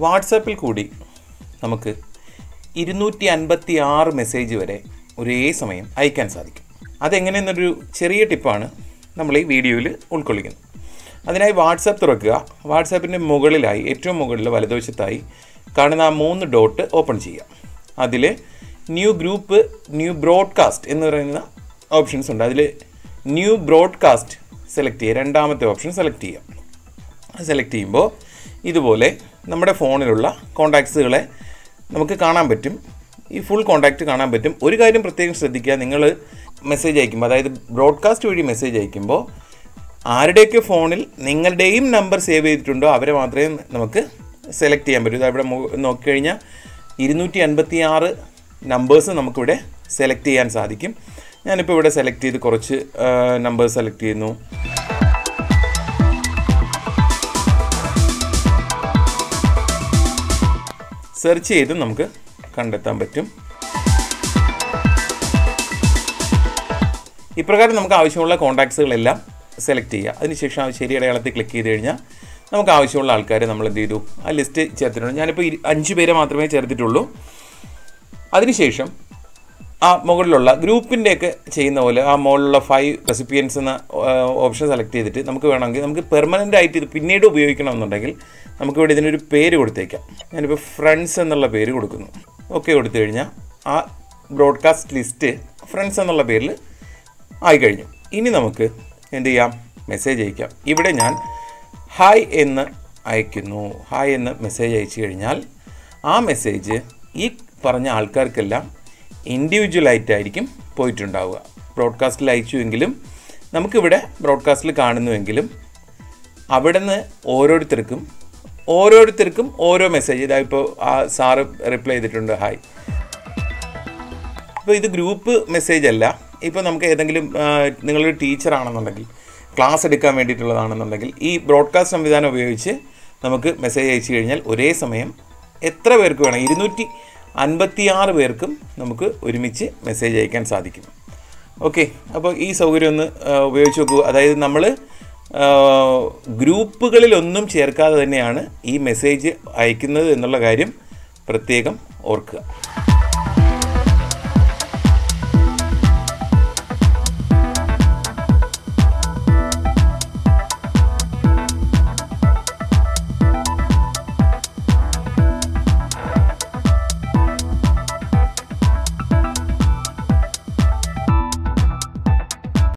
വാട്സാപ്പിൽ കൂടി നമുക്ക് ഇരുന്നൂറ്റി അൻപത്തി ആറ് മെസ്സേജ് വരെ ഒരേ സമയം അയക്കാൻ സാധിക്കും. അതെങ്ങനെയെന്നൊരു ചെറിയ ടിപ്പാണ് നമ്മൾ ഈ വീഡിയോയിൽ ഉൾക്കൊള്ളിക്കുന്നത്. അതിനായി വാട്സാപ്പ് തുറക്കുക. വാട്സാപ്പിന്റെ മുകളിലായി ഏറ്റവും മുകളിൽ വലതുവശത്തായി കാണുന്ന ആ മൂന്ന് ഡോട്ട് ഓപ്പൺ ചെയ്യുക. അതിൽ ന്യൂ ഗ്രൂപ്പ് ന്യൂ ബ്രോഡ്കാസ്റ്റ് എന്ന് പറയുന്ന ഓപ്ഷൻസ് ഉണ്ട്. അതിൽ ന്യൂ ബ്രോഡ്കാസ്റ്റ് സെലക്ട് ചെയ്യുക. രണ്ടാമത്തെ ഓപ്ഷൻ സെലക്ട് ചെയ്യുക. സെലക്ട് ചെയ്യുമ്പോൾ ഇതുപോലെ നമ്മുടെ ഫോണിലുള്ള കോണ്ടാക്ട്സുകളെ നമുക്ക് കാണാൻ പറ്റും. ഈ ഫുൾ കോണ്ടാക്റ്റ് കാണാൻ പറ്റും. ഒരു കാര്യം പ്രത്യേകം ശ്രദ്ധിക്കുക. നിങ്ങൾ മെസ്സേജ് അയക്കുമ്പോൾ അതായത് ബ്രോഡ്കാസ്റ്റ് വഴി മെസ്സേജ് അയക്കുമ്പോൾ ആരുടെയൊക്കെ ഫോണിൽ നിങ്ങളുടെയും നമ്പർ സേവ് ചെയ്തിട്ടുണ്ടോ അവരെ മാത്രമേ നമുക്ക് സെലക്ട് ചെയ്യാൻ പറ്റൂ. ഇവിടെ നോക്കിക്കഴിഞ്ഞാൽ ഇരുന്നൂറ്റി അൻപത്തി ആറ് നമ്പേഴ്സ് നമുക്കിവിടെ സെലക്ട് ചെയ്യാൻ സാധിക്കും. ഞാനിപ്പോൾ ഇവിടെ സെലക്ട് ചെയ്ത് കുറച്ച് നമ്പേഴ്സ് സെലക്ട് ചെയ്യുന്നു. സെർച്ച് ചെയ്ത് നമുക്ക് കണ്ടെത്താൻ പറ്റും. ഇപ്രകാരം നമുക്ക് ആവശ്യമുള്ള കോൺടാക്ട്സുകളെല്ലാം സെലക്ട് ചെയ്യുക അതിനുശേഷം ശരി അടയാളത്തിൽ ക്ലിക്ക് ചെയ്ത് കഴിഞ്ഞാൽ നമുക്ക് ആവശ്യമുള്ള ആൾക്കാരെ നമ്മൾ എന്ത് ചെയ്തു? ആ ലിസ്റ്റ് ചേർത്തിട്ടുണ്ട്. ഞാനിപ്പോൾ അഞ്ച് പേരെ മാത്രമേ ചേർത്തിട്ടുള്ളൂ. അതിനുശേഷം ആ മുകളിലുള്ള ഗ്രൂപ്പിന്റെയൊക്കെ ചെയ്യുന്ന പോലെ ആ മുകളിലുള്ള ഫൈവ് റെസിപ്പിയൻസ് എന്ന ഓപ്ഷൻ സെലക്ട് ചെയ്തിട്ട് നമുക്ക് വേണമെങ്കിൽ നമുക്ക് പെർമനന്റ് ആയിട്ട് ഇത് പിന്നീട് ഉപയോഗിക്കണമെന്നുണ്ടെങ്കിൽ നമുക്കിവിടെ ഇതിനൊരു പേര് കൊടുത്തേക്കാം. ഞാനിപ്പോൾ ഫ്രണ്ട്സ് എന്നുള്ള പേര് കൊടുക്കുന്നു. ഓക്കെ കൊടുത്തു കഴിഞ്ഞാൽ ആ ബ്രോഡ്കാസ്റ്റ് ലിസ്റ്റ് ഫ്രണ്ട്സ് എന്നുള്ള പേരിൽ ആയിക്കഴിഞ്ഞു. ഇനി നമുക്ക് എന്ത് ചെയ്യാം? മെസ്സേജ് അയക്കാം. ഇവിടെ ഞാൻ ഹായ് എന്ന് അയക്കുന്നു. ഹായ് എന്ന് മെസ്സേജ് അയച്ചു കഴിഞ്ഞാൽ ആ മെസ്സേജ് ഈ പറഞ്ഞ ആൾക്കാർക്കെല്ലാം ഇൻഡിവിജ്വൽ ആയിട്ടായിരിക്കും പോയിട്ടുണ്ടാവുക. ബ്രോഡ്കാസ്റ്റിൽ അയച്ചുവെങ്കിലും നമുക്കിവിടെ ബ്രോഡ്കാസ്റ്റിൽ കാണുന്നുവെങ്കിലും അവിടെ നിന്ന് ഓരോരുത്തർക്കും ഓരോരുത്തർക്കും ഓരോ മെസ്സേജ് ഇതാ ഇപ്പോൾ ആ സാറ് റിപ്ലൈ ചെയ്തിട്ടുണ്ട്. ഹായ് അപ്പോൾ ഇത് ഗ്രൂപ്പ് മെസ്സേജ് അല്ല. ഇപ്പോൾ നമുക്ക് ഏതെങ്കിലും നിങ്ങളൊരു ടീച്ചറാണെന്നുണ്ടെങ്കിൽ ക്ലാസ് എടുക്കാൻ വേണ്ടിയിട്ടുള്ളതാണെന്നുണ്ടെങ്കിൽ ഈ ബ്രോഡ്കാസ്റ്റ് സംവിധാനം ഉപയോഗിച്ച് നമുക്ക് മെസ്സേജ് അയച്ചു കഴിഞ്ഞാൽ ഒരേ സമയം എത്ര പേർക്ക് വേണം ഇരുന്നൂറ്റി അൻപത്തിയാറ് പേർക്കും നമുക്ക് ഒരുമിച്ച് മെസ്സേജ് അയക്കാൻ സാധിക്കും. ഓക്കെ അപ്പോൾ ഈ സൗകര്യം ഒന്ന് ഉപയോഗിച്ച് നോക്കൂ. അതായത് നമ്മൾ ഗ്രൂപ്പുകളിലൊന്നും ചേർക്കാതെ തന്നെയാണ് ഈ മെസ്സേജ് അയക്കുന്നത് എന്നുള്ള കാര്യം പ്രത്യേകം ഓർക്കുക.